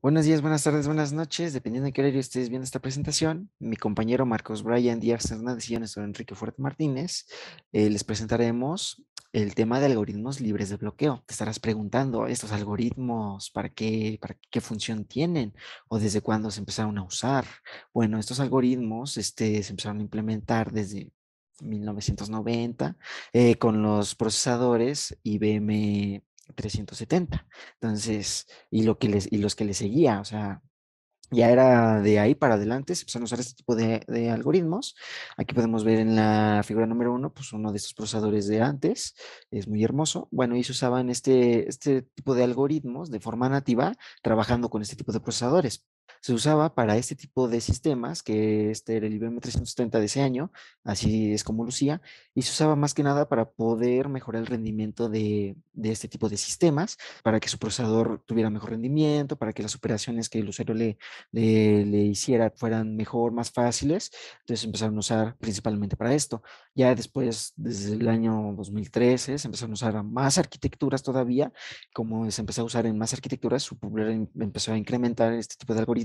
Buenos días, buenas tardes, buenas noches, dependiendo de qué horario estés viendo esta presentación. Mi compañero Marcos Brian Díaz Hernández y yo, nuestro Enrique Fuerte Martínez, eh, les presentaremos el tema de algoritmos libres de bloqueo. Te estarás preguntando, ¿estos algoritmos para qué, para qué función tienen o desde cuándo se empezaron a usar? Bueno, estos algoritmos este, se empezaron a implementar desde 1990 eh, con los procesadores IBM 370. Entonces, y, lo que les, y los que le seguía, o sea, ya era de ahí para adelante, se empezaron a usar este tipo de, de, algoritmos. Aquí podemos ver en la figura número uno, pues uno de estos procesadores de antes, es muy hermoso. Bueno, y se usaban este, este tipo de algoritmos de forma nativa, trabajando con este tipo de procesadores se usaba para este tipo de sistemas, que este era el IBM 370 de ese año, así es como lucía, y se usaba más que nada para poder mejorar el rendimiento de, de este tipo de sistemas, para que su procesador tuviera mejor rendimiento, para que las operaciones que el usuario le, le, le hiciera fueran mejor, más fáciles. Entonces empezaron a usar principalmente para esto. Ya después, desde el año 2013, se empezaron a usar más arquitecturas todavía, como se empezó a usar en más arquitecturas, su popularidad empezó a incrementar este tipo de algoritmos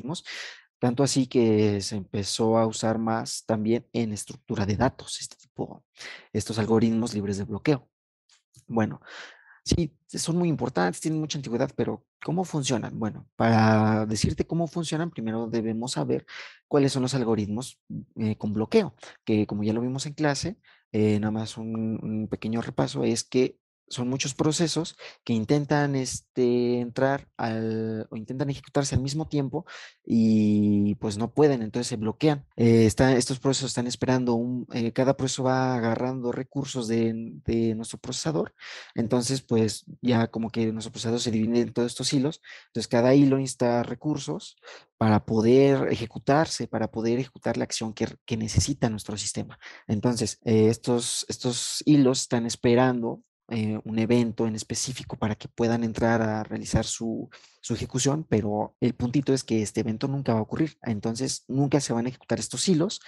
tanto así que se empezó a usar más también en estructura de datos, este tipo, estos algoritmos libres de bloqueo. Bueno, sí, son muy importantes, tienen mucha antigüedad, pero ¿cómo funcionan? Bueno, para decirte cómo funcionan, primero debemos saber cuáles son los algoritmos eh, con bloqueo, que como ya lo vimos en clase, eh, nada más un pequeño repaso, es que son muchos procesos que intentan este, entrar al, o intentan ejecutarse al mismo tiempo y pues no pueden, entonces se bloquean. Eh, estos procesos están esperando, un, eh, cada proceso va agarrando recursos de, de, nuestro procesador, entonces pues ya como que nuestro procesador se divide en todos estos hilos, entonces cada hilo necesita recursos para poder ejecutarse, para poder ejecutar la acción que, que necesita nuestro sistema. Entonces, eh, estos, estos hilos están esperando eh, un evento en específico para que puedan entrar a realizar su, su, ejecución, pero el puntito es que este evento nunca va a ocurrir. Entonces, nunca se van a ejecutar estos hilos,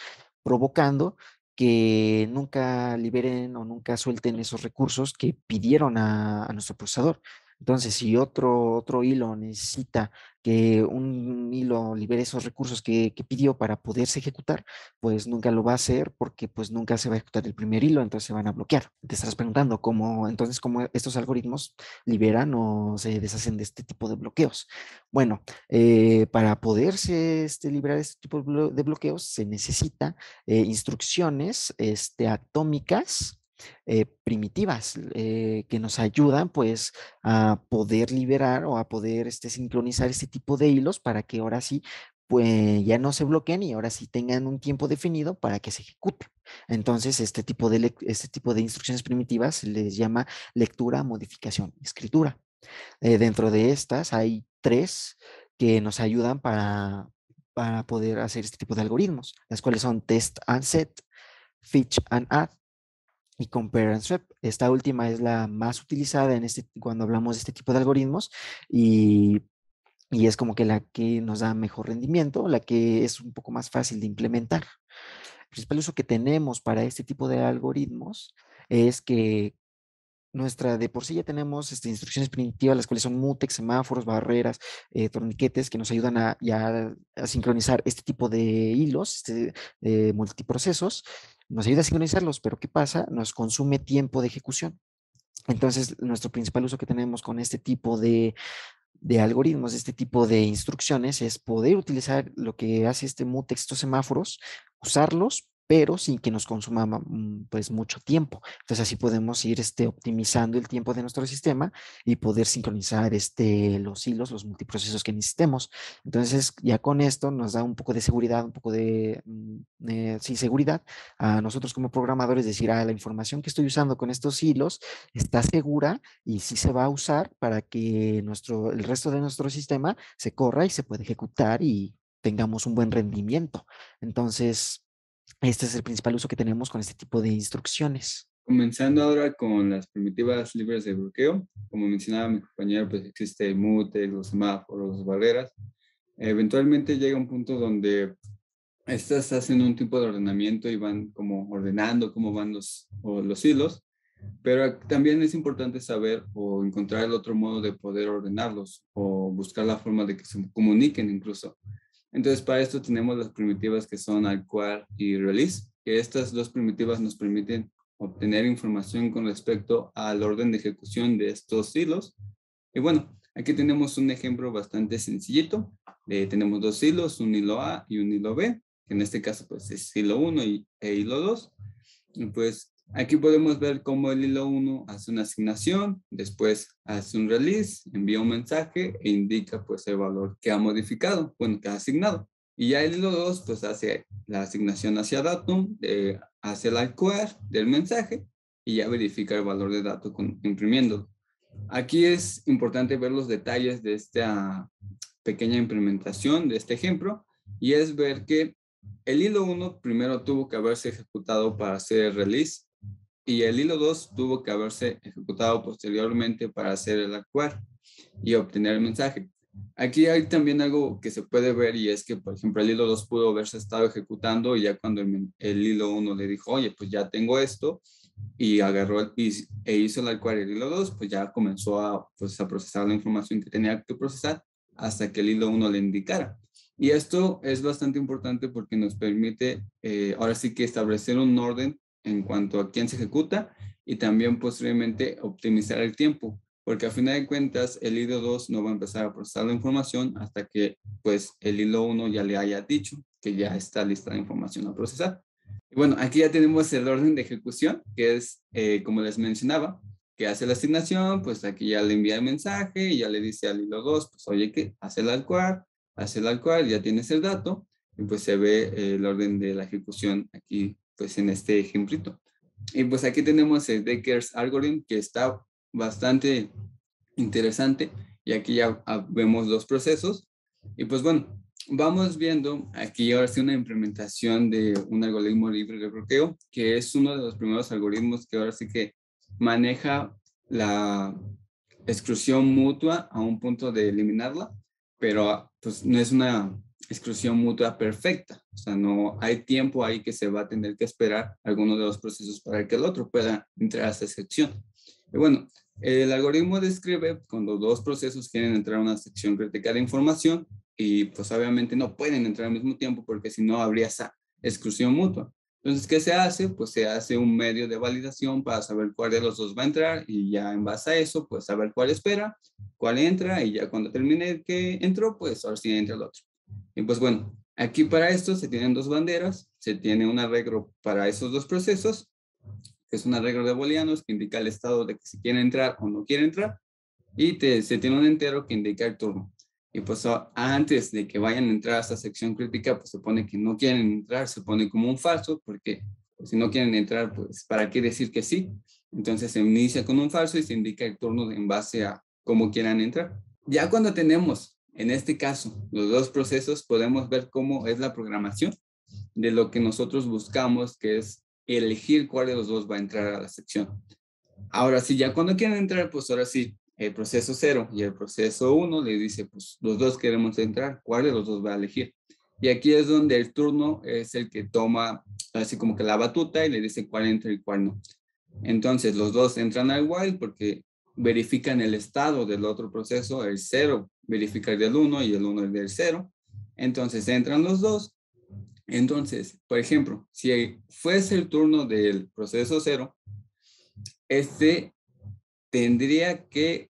provocando que nunca liberen o nunca suelten esos recursos que pidieron a, a nuestro procesador. Entonces, si otro, otro hilo necesita que un hilo libere esos recursos que, que, pidió para poderse ejecutar, pues nunca lo va a hacer porque pues nunca se va a ejecutar el primer hilo, entonces se van a bloquear. Te estarás preguntando cómo, entonces, cómo estos algoritmos liberan o se deshacen de este tipo de bloqueos. Bueno, eh, para poderse este, liberar este tipo de bloqueos se necesita eh, instrucciones este, atómicas eh, primitivas eh, que nos ayudan pues a poder liberar o a poder este, sincronizar este tipo de hilos para que ahora sí pues ya no se bloqueen y ahora sí tengan un tiempo definido para que se ejecuten. Entonces, este tipo de, este tipo de instrucciones primitivas se les llama lectura, modificación, escritura. Eh, dentro de estas hay tres que nos ayudan para, para poder hacer este tipo de algoritmos, las cuales son test and set, fetch and add y compare and swap. Esta última es la más utilizada en este, cuando hablamos de este tipo de algoritmos y, y es como que la que nos da mejor rendimiento, la que es un poco más fácil de implementar. El principal uso que tenemos para este tipo de algoritmos es que nuestra, de por sí ya tenemos este, instrucciones primitivas, las cuales son mutex, semáforos, barreras, eh, torniquetes, que nos ayudan a, sincronizar este tipo de hilos, este, eh, multiprocesos, nos ayuda a sincronizarlos, pero ¿qué pasa? Nos consume tiempo de ejecución. Entonces, nuestro principal uso que tenemos con este tipo de algoritmos, este tipo de instrucciones, es poder utilizar lo que hace este mutex, estos semáforos, usarlos pero sin que nos consuma mm, pues mucho tiempo. Entonces así podemos ir este, optimizando el tiempo de nuestro sistema y poder sincronizar este, los hilos, los multiprocesos que necesitemos. Entonces ya con esto nos da un poco de seguridad, un poco de, mm, eh, sí, seguridad a nosotros como programadores, decir, ah, la información que estoy usando con estos hilos está segura y sí se va a usar para que nuestro, el resto de nuestro sistema se corra y se pueda ejecutar y tengamos un buen rendimiento. Entonces, este es el principal uso que tenemos con este tipo de instrucciones. Comenzando ahora con las primitivas libres de bloqueo, como mencionaba mi compañero, pues existe el mute, los semáforos, las barreras. Eventualmente llega un punto donde estas hacen un tipo de ordenamiento y van como ordenando cómo van los, los hilos. Pero también es importante saber o encontrar el otro modo de poder ordenarlos o buscar la forma de que se comuniquen incluso. Entonces, para esto tenemos las primitivas que son alquar y release, que estas dos primitivas nos permiten obtener información con respecto al orden de ejecución de estos hilos. Y bueno, aquí tenemos un ejemplo bastante sencillito. Eh, tenemos dos hilos, un hilo A y un hilo B, que en este caso pues es hilo 1 y, e hilo 2. Y pues aquí podemos ver cómo el hilo 1 hace una asignación, después hace un release, envía un mensaje e indica pues el valor que ha modificado, bueno, que ha asignado. Y ya el hilo 2 pues hace la asignación hacia datum, eh, hace el alquar del mensaje y ya verifica el valor de dato con, imprimiéndolo. Aquí es importante ver los detalles de esta pequeña implementación de este ejemplo y es ver que el hilo 1 primero tuvo que haberse ejecutado para hacer release y el hilo 2 tuvo que haberse ejecutado posteriormente para hacer el actuar y obtener el mensaje. Aquí hay también algo que se puede ver y es que, por ejemplo, el hilo 2 pudo haberse estado ejecutando y ya cuando el, hilo 1 le dijo, oye, pues ya tengo esto y agarró el, e hizo el actuar el hilo 2, pues ya comenzó a, pues, a procesar la información que tenía que procesar hasta que el hilo 1 le indicara. Y esto es bastante importante porque nos permite eh, ahora sí que establecer un orden en cuanto a quién se ejecuta y también posteriormente optimizar el tiempo, porque a final de cuentas el hilo 2 no va a empezar a procesar la información hasta que pues el hilo 1 ya le haya dicho que ya está lista la información a procesar. Y bueno, aquí ya tenemos el orden de ejecución, que es eh, como les mencionaba, que hace la asignación, pues aquí ya le envía el mensaje y ya le dice al hilo 2, pues oye, que hace el alcuar, hace el alcuar, ya tienes el dato, y pues se ve el orden de la ejecución aquí pues en este ejemplito. Y pues aquí tenemos el Decker's Algorithm que está bastante interesante y aquí ya vemos dos procesos. Y pues bueno, vamos viendo aquí ahora sí una implementación de un algoritmo libre de bloqueo, que es uno de los primeros algoritmos que ahora sí que maneja la exclusión mutua a un punto de eliminarla, pero pues no es una exclusión mutua perfecta. O sea, no hay tiempo ahí que se va a tener que esperar alguno de los procesos para que el otro pueda entrar a esa sección. Y bueno, el algoritmo describe cuando dos procesos quieren entrar a una sección crítica de información y pues obviamente no pueden entrar al mismo tiempo porque si no habría esa exclusión mutua. Entonces, ¿qué se hace? Pues se hace un medio de validación para saber cuál de los dos va a entrar y ya en base a eso, pues saber cuál espera, cuál entra y ya cuando termine que entró, pues ahora sí entra el otro. Y pues bueno, aquí para esto se tienen dos banderas, se tiene un arreglo para esos dos procesos, que es un arreglo de booleanos que indica el estado de que si quiere entrar o no quiere entrar, y se tiene un entero que indica el turno. Y pues antes de que vayan a entrar a esta sección crítica, pues se pone que no quieren entrar, se pone como un falso, porque pues, si no quieren entrar, pues ¿para qué decir que sí? Entonces se inicia con un falso y se indica el turno en base a cómo quieran entrar. Ya cuando tenemos en este caso, los dos procesos podemos ver cómo es la programación de lo que nosotros buscamos, que es elegir cuál de los dos va a entrar a la sección. Ahora sí, ya cuando quieren entrar, pues ahora sí, el proceso 0 y el proceso 1 le dice, pues los dos queremos entrar, ¿cuál de los dos va a elegir? Y aquí es donde el turno es el que toma así como que la batuta y le dice cuál entra y cuál no. Entonces los dos entran al while porque verifican el estado del otro proceso, el 0 verifica el del 1 y el 1 el del 0. Entonces entran los dos. Entonces, por ejemplo, si fuese el turno del proceso 0, este tendría que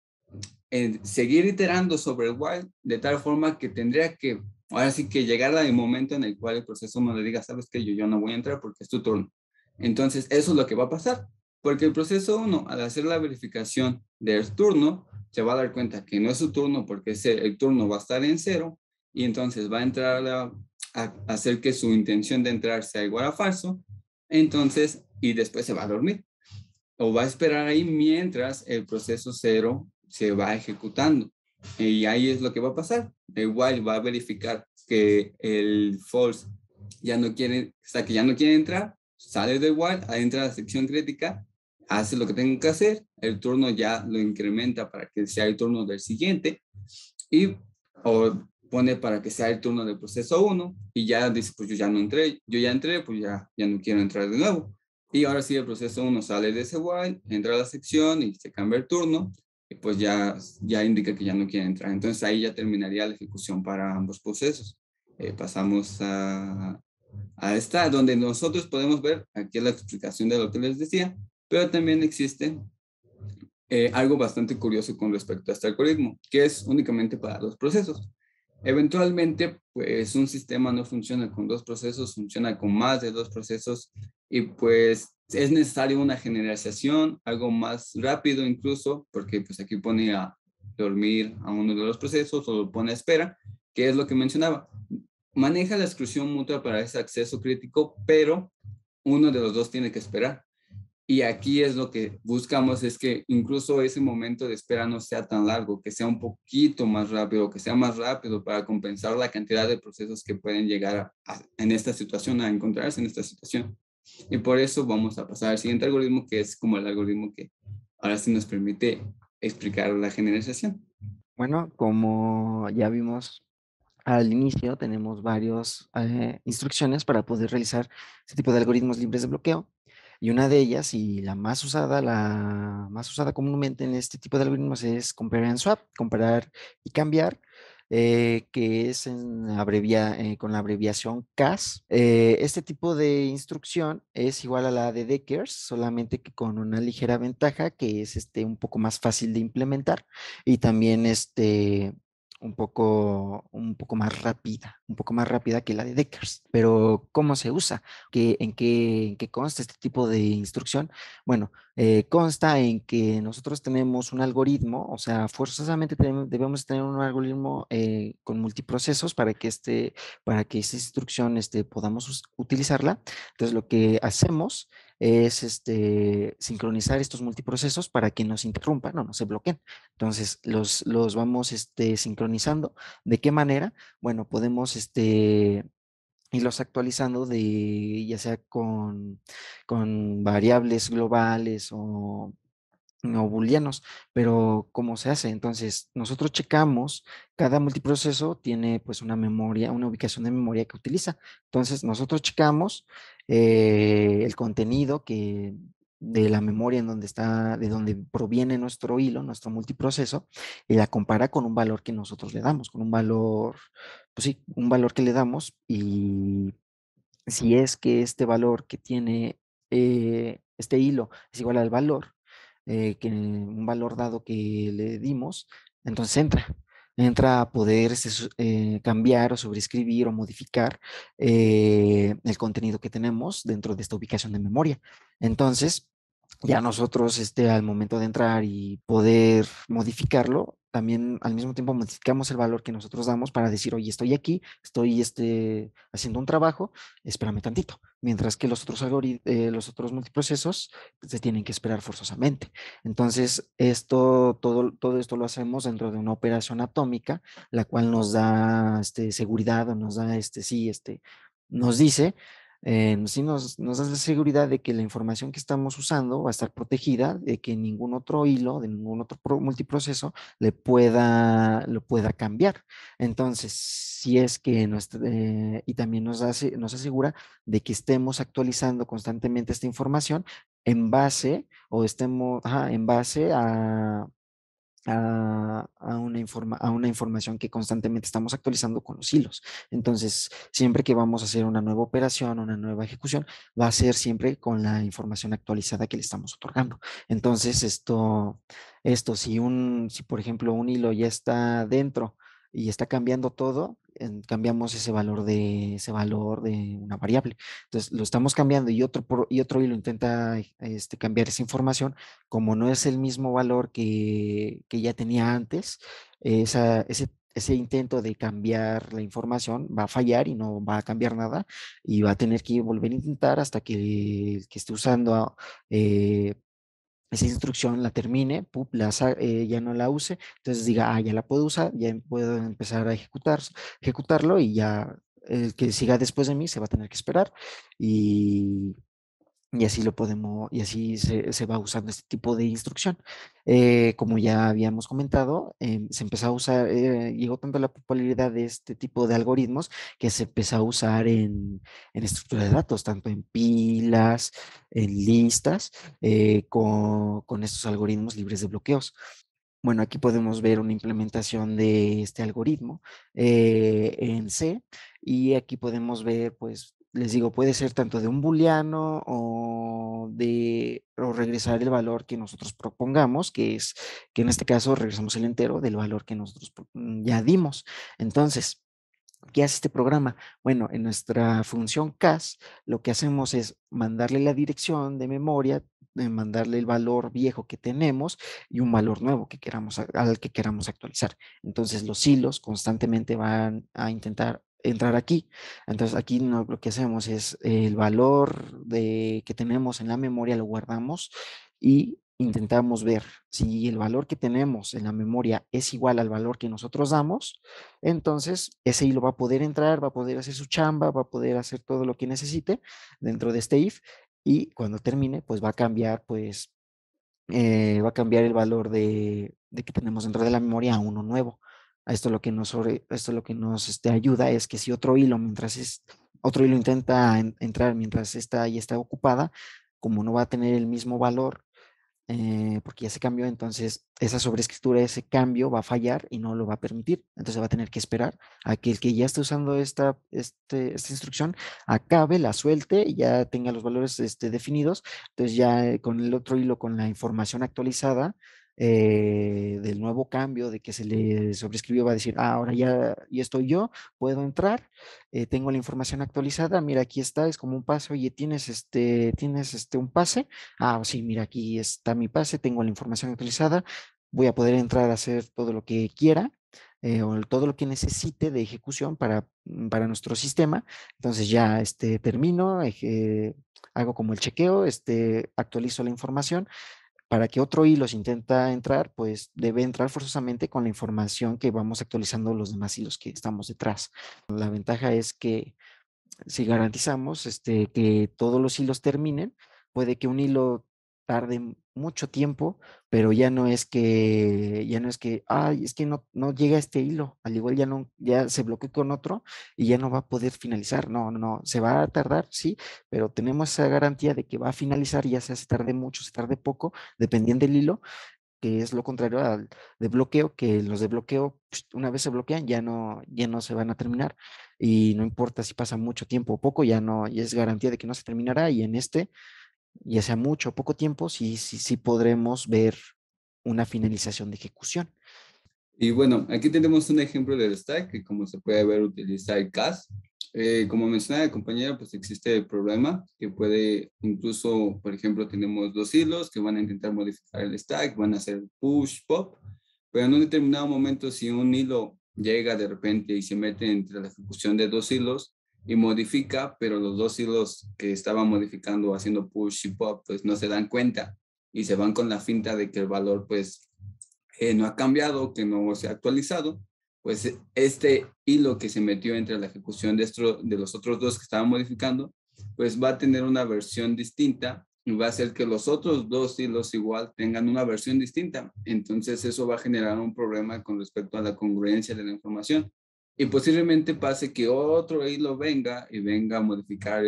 eh, seguir iterando sobre el while de tal forma que tendría que, ahora sí que llegar al momento en el cual el proceso no le diga, sabes que yo, yo no voy a entrar porque es tu turno. Entonces, eso es lo que va a pasar. Porque el proceso 1, al hacer la verificación del turno, se va a dar cuenta que no es su turno porque el turno va a estar en cero y entonces va a entrar a, hacer que su intención de entrar sea igual a falso. Entonces, y después se va a dormir. O va a esperar ahí mientras el proceso cero se va ejecutando. Y ahí es lo que va a pasar. El while va a verificar que el false ya no quiere, o sea, que ya no quiere entrar, sale del while, entra a la sección crítica hace lo que tengo que hacer, el turno ya lo incrementa para que sea el turno del siguiente y o pone para que sea el turno del proceso 1 y ya dice, pues yo ya no entré, yo ya entré, pues ya, ya no quiero entrar de nuevo. Y ahora sí, el proceso uno sale de ese while, entra a la sección y se cambia el turno, y pues ya, ya indica que ya no quiere entrar. Entonces ahí ya terminaría la ejecución para ambos procesos. Eh, pasamos a, a esta, donde nosotros podemos ver, aquí la explicación de lo que les decía, pero también existe eh, algo bastante curioso con respecto a este algoritmo, que es únicamente para los procesos. Eventualmente, pues un sistema no funciona con dos procesos, funciona con más de dos procesos y pues es necesario una generalización, algo más rápido incluso, porque pues aquí pone a dormir a uno de los procesos o lo pone a espera, que es lo que mencionaba. Maneja la exclusión mutua para ese acceso crítico, pero uno de los dos tiene que esperar. Y aquí es lo que buscamos, es que incluso ese momento de espera no sea tan largo, que sea un poquito más rápido, que sea más rápido para compensar la cantidad de procesos que pueden llegar en esta situación, a encontrarse en esta situación. Y por eso vamos a pasar al siguiente algoritmo, que es como el algoritmo que ahora sí nos permite explicar la generalización. Bueno, como ya vimos al inicio, tenemos varias eh, instrucciones para poder realizar este tipo de algoritmos libres de bloqueo. Y una de ellas, y la más usada, la más usada comúnmente en este tipo de algoritmos es compare and swap, comparar y cambiar, eh, que es en abrevia, eh, con la abreviación CAS. Eh, este tipo de instrucción es igual a la de Deckers, solamente que con una ligera ventaja que es este, un poco más fácil de implementar y también este, un poco, un poco más rápida, un poco más rápida que la de Deckers. Pero, ¿cómo se usa? ¿Qué, en, qué, qué consta este tipo de instrucción? Bueno, eh, consta en que nosotros tenemos un algoritmo, o sea, forzosamente debemos tener un algoritmo eh, con multiprocesos para que, este, para que esta instrucción este, podamos utilizarla. Entonces, lo que hacemos es este, sincronizar estos multiprocesos para que no se interrumpan o no se bloqueen. Entonces, los, los vamos este, sincronizando. ¿De qué manera? Bueno, podemos este, irlos actualizando de ya sea con, con variables globales o o booleanos, pero ¿cómo se hace? Entonces, nosotros checamos, cada multiproceso tiene pues una memoria, una ubicación de memoria que utiliza. Entonces, nosotros checamos eh, el contenido que de la memoria en donde está, de donde proviene nuestro hilo, nuestro multiproceso, y la compara con un valor que nosotros le damos, con un valor, pues sí, un valor que le damos y si es que este valor que tiene eh, este hilo es igual al valor eh, que un valor dado que le dimos, entonces entra, entra a poder eh, cambiar o sobreescribir o modificar el contenido que tenemos dentro de esta ubicación de memoria. Entonces, ya nosotros este, al momento de entrar y poder modificarlo, también al mismo tiempo modificamos el valor que nosotros damos para decir, oye, estoy aquí, estoy este, haciendo un trabajo, espérame tantito. Mientras que los otros, eh, los otros multiprocesos se tienen que esperar forzosamente. Entonces, esto, todo, todo esto lo hacemos dentro de una operación atómica, la cual nos da este, seguridad o nos da, este, sí, este, nos dice eh, sí nos, nos, da la seguridad de que la información que estamos usando va a estar protegida, de que ningún otro hilo, de ningún otro multiproceso le pueda, lo pueda cambiar. Entonces, si es que, nuestra, eh, y también nos, hace, nos asegura de que estemos actualizando constantemente esta información en base o estemos en base a, a, una informa, a una información que constantemente estamos actualizando con los hilos. Entonces, siempre que vamos a hacer una nueva operación, una nueva ejecución, va a ser siempre con la información actualizada que le estamos otorgando. Entonces, esto, esto si, un, si por ejemplo un hilo ya está dentro y está cambiando todo, cambiamos ese valor de ese valor de una variable. Entonces lo estamos cambiando y otro y otro hilo intenta este, cambiar esa información, como no es el mismo valor que, que ya tenía antes, ese, ese intento de cambiar la información va a fallar y no va a cambiar nada y va a tener que volver a intentar hasta que, que esté usando eh, esa instrucción la termine, la, eh, ya no la use, entonces diga, ah, ya la puedo usar, ya puedo empezar a ejecutar, ejecutarlo y ya el que siga después de mí se va a tener que esperar y, y así lo podemos, y así se, va usando este tipo de instrucción. Eh, como ya habíamos comentado, em, se empezó a usar, eh, llegó tanto la popularidad de este tipo de algoritmos que se empezó a usar en, en estructura de datos, tanto en pilas, en listas, eh, con, con estos algoritmos libres de bloqueos. Bueno, aquí podemos ver una implementación de este algoritmo en C y aquí podemos ver pues les digo, puede ser tanto de un booleano o de o regresar el valor que nosotros propongamos, que es que en este caso regresamos el entero del valor que nosotros mm, ya dimos. Entonces, ¿qué hace este programa? Bueno, en nuestra función cas, lo que hacemos es mandarle la dirección de memoria, eh, mandarle el valor viejo que tenemos y un valor nuevo que queramos, al que queramos actualizar. Entonces, los hilos constantemente van a intentar entrar aquí. Entonces aquí lo que hacemos es el valor de, que tenemos en la memoria lo guardamos y intentamos ver si el valor que tenemos en la memoria es igual al valor que nosotros damos, entonces ese hilo va a poder entrar, va a poder hacer su chamba, va a poder hacer todo lo que necesite dentro de este if y cuando termine pues va a cambiar pues eh, va a cambiar el valor de, de que tenemos dentro de la memoria a uno nuevo. Esto lo que nos, esto lo que nos este, ayuda es que si otro hilo, mientras es, otro hilo intenta entrar mientras esta ya está ocupada, como no va a tener el mismo valor, eh, porque ya se cambió, entonces esa sobreescritura, ese cambio va a fallar y no lo va a permitir. Entonces va a tener que esperar a que el que ya esté usando esta, este, esta instrucción acabe, la suelte ya tenga los valores este, definidos. Entonces ya eh, con el otro hilo, con la información actualizada, eh, del nuevo cambio, de que se le sobrescribió, va a decir, ah, ahora ya, ya estoy yo, puedo entrar, eh, tengo la información actualizada, mira, aquí está, es como un pase, oye, tienes este, tienes este, un pase, ah, sí, mira, aquí está mi pase, tengo la información actualizada, voy a poder entrar a hacer todo lo que quiera, eh, o todo lo que necesite de ejecución para, mm, para nuestro sistema. Entonces ya este, termino, hago como el chequeo, este, actualizo la información para que otro hilo se intenta entrar, pues debe entrar forzosamente con la información que vamos actualizando los demás hilos que estamos detrás. La ventaja es que si garantizamos este, que todos los hilos terminen, puede que un hilo tarde mucho tiempo, pero ya no es que, ya no es que, ay, es que no, no llega este hilo, al igual ya no, ya se bloqueó con otro y ya no va a poder finalizar, no, no, se va a tardar, sí, pero tenemos esa garantía de que va a finalizar, ya sea se tarde mucho, se tarde poco, dependiendo del hilo, que es lo contrario al de bloqueo, que los de bloqueo, una vez se bloquean, ya no, ya no se van a terminar. Y no importa si pasa mucho tiempo o poco, ya no, ya es garantía de que no se terminará y en este, ya sea mucho o poco tiempo, sí, sí, sí podremos ver una finalización de ejecución. Y bueno, aquí tenemos un ejemplo del stack que como se puede ver utiliza el CAS. Eh, como mencionaba la compañera, pues existe el problema que puede incluso, por ejemplo, tenemos dos hilos que van a intentar modificar el stack, van a hacer push, pop, pero en un determinado momento si un hilo llega de repente y se mete entre la ejecución de dos hilos, y modifica, pero los dos hilos que estaban modificando haciendo push y pop, pues no se dan cuenta y se van con la finta de que el valor pues eh, no ha cambiado, que no se ha actualizado, pues este hilo que se metió entre la ejecución de, esto, de los otros dos que estaban modificando, pues va a tener una versión distinta y va a hacer que los otros dos hilos igual tengan una versión distinta. Entonces eso va a generar un problema con respecto a la congruencia de la información y posiblemente pase que otro hilo venga y venga a modificar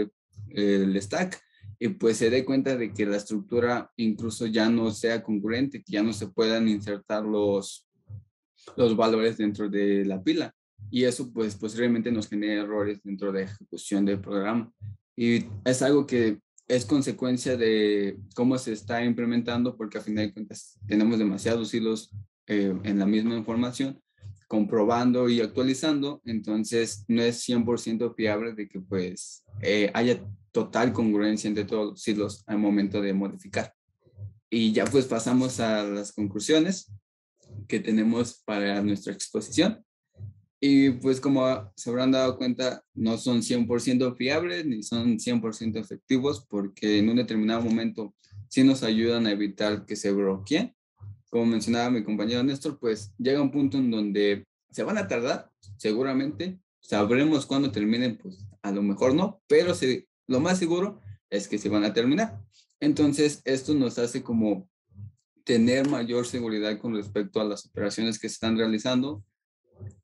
el, stack y pues se dé cuenta de que la estructura incluso ya no sea congruente, que ya no se puedan insertar los, los valores dentro de la pila. Y eso pues posiblemente nos genera errores dentro de ejecución del programa. Y es algo que es consecuencia de cómo se está implementando porque a final de cuentas tenemos demasiados hilos eh, en la misma información comprobando y actualizando, entonces no es 100% fiable de que pues eh, haya total congruencia entre todos los hilos al momento de modificar. Y ya pues pasamos a las conclusiones que tenemos para nuestra exposición. Y pues como se habrán dado cuenta, no son 100% fiables ni son 100% efectivos porque en un determinado momento sí nos ayudan a evitar que se bloqueen como mencionaba mi compañero Néstor, pues llega un punto en donde se van a tardar, seguramente, sabremos cuándo terminen, pues a lo mejor no, pero lo más seguro es que se van a terminar. Entonces, esto nos hace como tener mayor seguridad con respecto a las operaciones que se están realizando.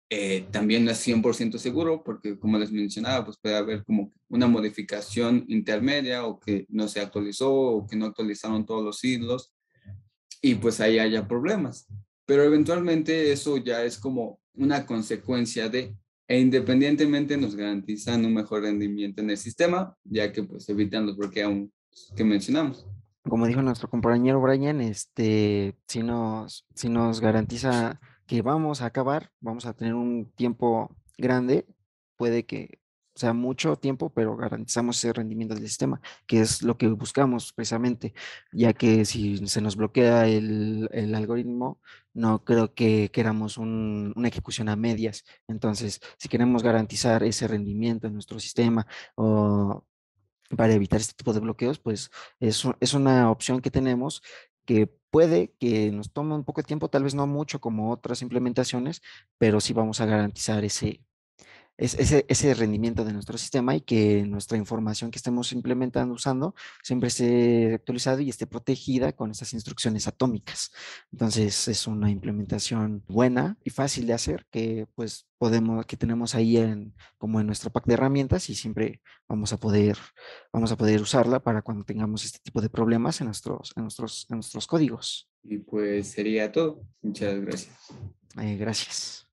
Eh, también no es 100% seguro porque, como les mencionaba, pues puede haber como una modificación intermedia o que no se actualizó o que no actualizaron todos los siglos y pues ahí haya problemas. Pero eventualmente eso ya es como una consecuencia de, e independientemente nos garantizan un mejor rendimiento en el sistema, ya que pues evitan los bloqueos que mencionamos. Como dijo nuestro compañero Brian, este, si nos, si nos garantiza que vamos a acabar, vamos a tener un tiempo grande, puede que sea mucho tiempo, pero garantizamos ese rendimiento del sistema, que es lo que buscamos precisamente, ya que si se nos bloquea el, el algoritmo, no creo que queramos un, una ejecución a medias. Entonces, si queremos garantizar ese rendimiento en nuestro sistema o para evitar este tipo de bloqueos, pues es, es una opción que tenemos que puede que nos tome un poco de tiempo, tal vez no mucho como otras implementaciones, pero sí vamos a garantizar ese, ese, ese rendimiento de nuestro sistema y que nuestra información que estemos implementando, usando, siempre esté actualizada y esté protegida con estas instrucciones atómicas. Entonces es una implementación buena y fácil de hacer que pues podemos, que tenemos ahí en, como en nuestro pack de herramientas y siempre vamos a poder, vamos a poder usarla para cuando tengamos este tipo de problemas en nuestros, en nuestros, en nuestros códigos. Y pues sería todo. Muchas gracias. Eh, gracias.